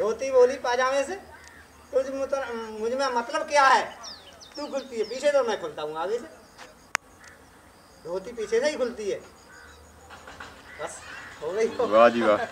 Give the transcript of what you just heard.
धोती बोली पाजामे से? तुझ मुझमें मतलब क्या है? तू खुलती है पीछे तो मैं खुलता हूँ आगे से। धोती पीछे से ही खुलती है। बस, हो गई। वाह जी वाह।